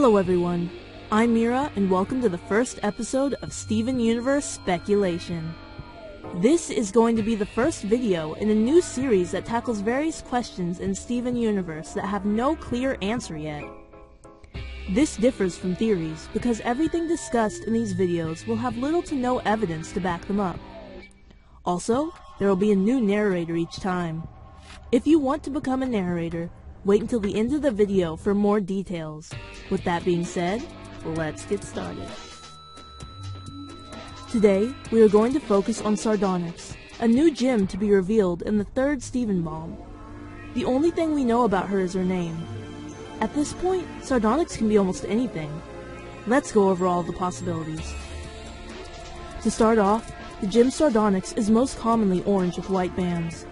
Hello everyone, I'm Mira and welcome to the first episode of Steven Universe Speculation. This is going to be the first video in a new series that tackles various questions in Steven Universe that have no clear answer yet. This differs from theories because everything discussed in these videos will have little to no evidence to back them up. Also, there will be a new narrator each time. If you want to become a narrator, wait until the end of the video for more details. With that being said, let's get started. Today, we are going to focus on Sardonyx, a new gem to be revealed in the third Steven Bomb. The only thing we know about her is her name. At this point, Sardonyx can be almost anything. Let's go over all the possibilities. To start off, the gem Sardonyx is most commonly orange with white bands.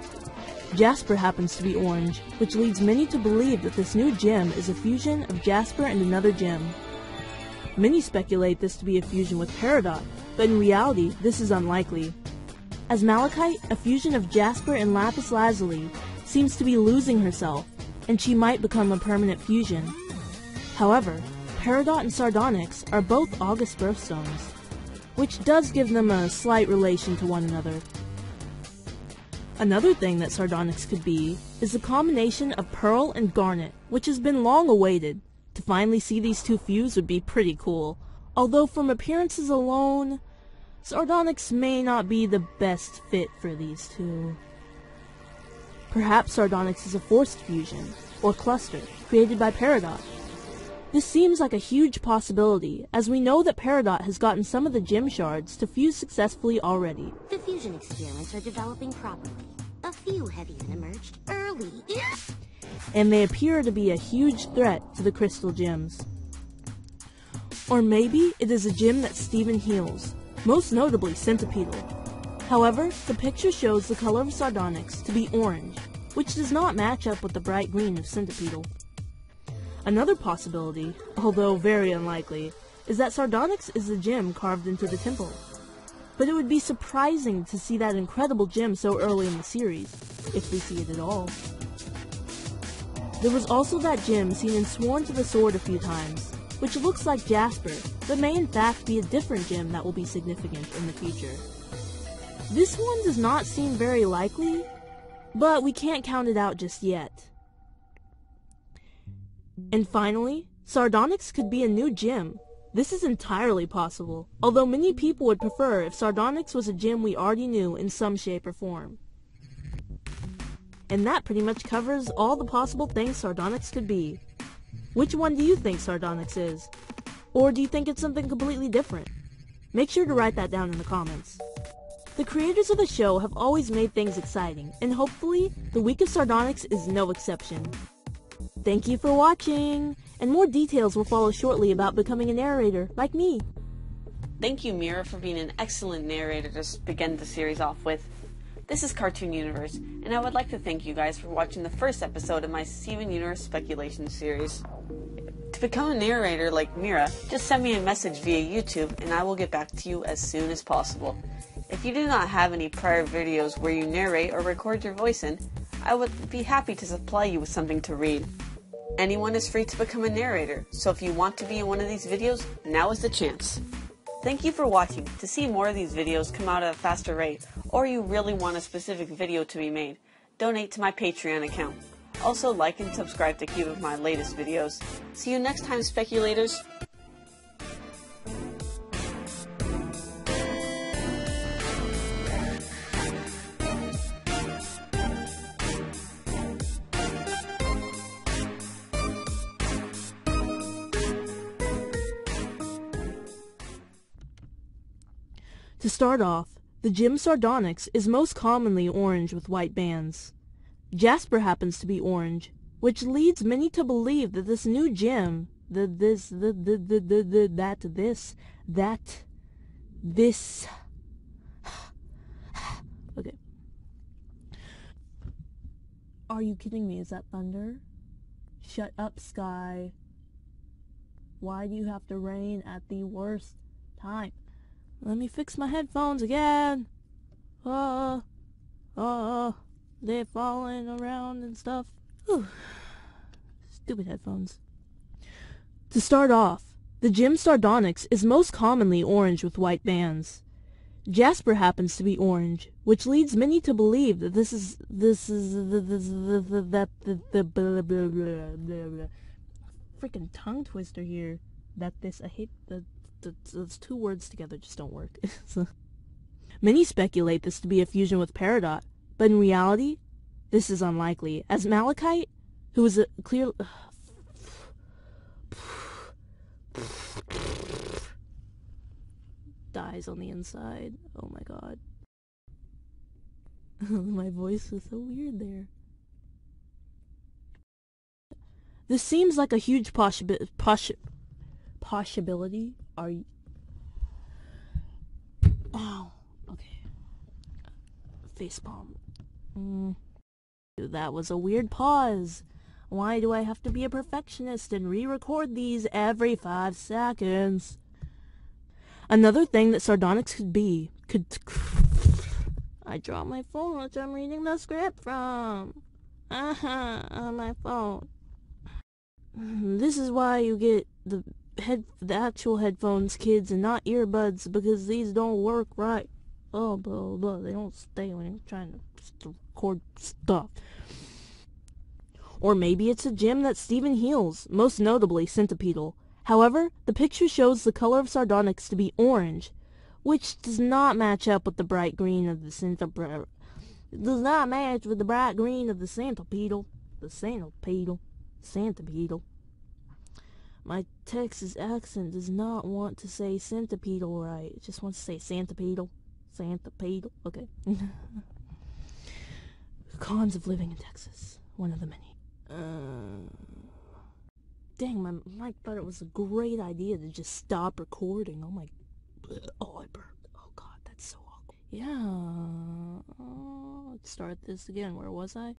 Jasper happens to be orange, which leads many to believe that this new gem is a fusion of Jasper and another gem. Many speculate this to be a fusion with Peridot, but in reality, this is unlikely. As Malachite, a fusion of Jasper and Lapis Lazuli, seems to be losing herself, and she might become a permanent fusion. However, Peridot and Sardonyx are both August birthstones, which does give them a slight relation to one another. Another thing that Sardonyx could be is a combination of Pearl and Garnet, which has been long awaited. To finally see these two fuse would be pretty cool, although from appearances alone, Sardonyx may not be the best fit for these two. Perhaps Sardonyx is a forced fusion, or cluster, created by Peridot. This seems like a huge possibility, as we know that Peridot has gotten some of the gem shards to fuse successfully already. The fusion experiments are developing properly. A few have even emerged early. and they appear to be a huge threat to the crystal gems. Or maybe it is a gem that Steven heals, most notably Centipeetle. However, the picture shows the color of Sardonyx to be orange, which does not match up with the bright green of Centipeetle. Another possibility, although very unlikely, is that Sardonyx is the gem carved into the temple. But it would be surprising to see that incredible gem so early in the series, if we see it at all. There was also that gem seen in Sworn to the Sword a few times, which looks like Jasper, but may in fact be a different gem that will be significant in the future. This one does not seem very likely, but we can't count it out just yet. And finally, Sardonyx could be a new gem. This is entirely possible, although many people would prefer if Sardonyx was a gem we already knew in some shape or form. And that pretty much covers all the possible things Sardonyx could be. Which one do you think Sardonyx is? Or do you think it's something completely different? Make sure to write that down in the comments. The creators of the show have always made things exciting, and hopefully, the week of Sardonyx is no exception. Thank you for watching, and more details will follow shortly about becoming a narrator, like me. Thank you, Mira, for being an excellent narrator to begin the series off with. This is Cartoon Universe, and I would like to thank you guys for watching the first episode of my Steven Universe speculation series. To become a narrator like Mira, just send me a message via YouTube and I will get back to you as soon as possible. If you do not have any prior videos where you narrate or record your voice in, I would be happy to supply you with something to read. Anyone is free to become a narrator, so if you want to be in one of these videos, now is the chance. Thank you for watching. To see more of these videos come out at a faster rate, or you really want a specific video to be made, donate to my Patreon account. Also like and subscribe to keep up with my latest videos. See you next time, speculators! To start off, the gem Sardonyx is most commonly orange with white bands. Jasper happens to be orange, which leads many to believe that this new gem, the this, the the the the, the that this, that this. okay. Are you kidding me? Is that thunder? Shut up, sky. Why do you have to rain at the worst time? Let me fix my headphones again. Oh, oh, they're falling around and stuff. Whew. Stupid headphones. To start off, the gem Sardonyx is most commonly orange with white bands. Jasper happens to be orange, which leads many to believe that this is this is the that the the blah blah blah blah blah. Freaking tongue twister here. That this I hate the those two words together just don't work. Many speculate this to be a fusion with Peridot, but in reality, this is unlikely, as Malachite, who is a clear dies on the inside. Oh my god. my voice is so weird there. This seems like a huge possi- possi- possibility. Are you... Ow. Okay. Facepalm. Mm. That was a weird pause. Why do I have to be a perfectionist and re-record these every five seconds? Another thing that Sardonyx could be could. I dropped my phone which I'm reading the script from. Uh huh. On my phone. This is why you get the head, the actual headphones, kids, and not earbuds, because these don't work right. Oh, blah blah. They don't stay when you're trying to record stuff. Or maybe it's a gem that Steven heals, most notably Centipedal. However, the picture shows the color of Sardonyx to be orange, which does not match up with the bright green of the Centipedal. Does not match with the bright green of the Centipedal. The Centipedal. Centipedal. My Texas accent does not want to say centipedal right. It just wants to say centipedal. Centipedal. Okay. Cons of living in Texas. One of the many. Uh, dang, my mic thought it was a great idea to just stop recording. Oh my. Oh, I burped. Oh god, that's so awkward. Yeah. Uh, let's start this again. Where was I?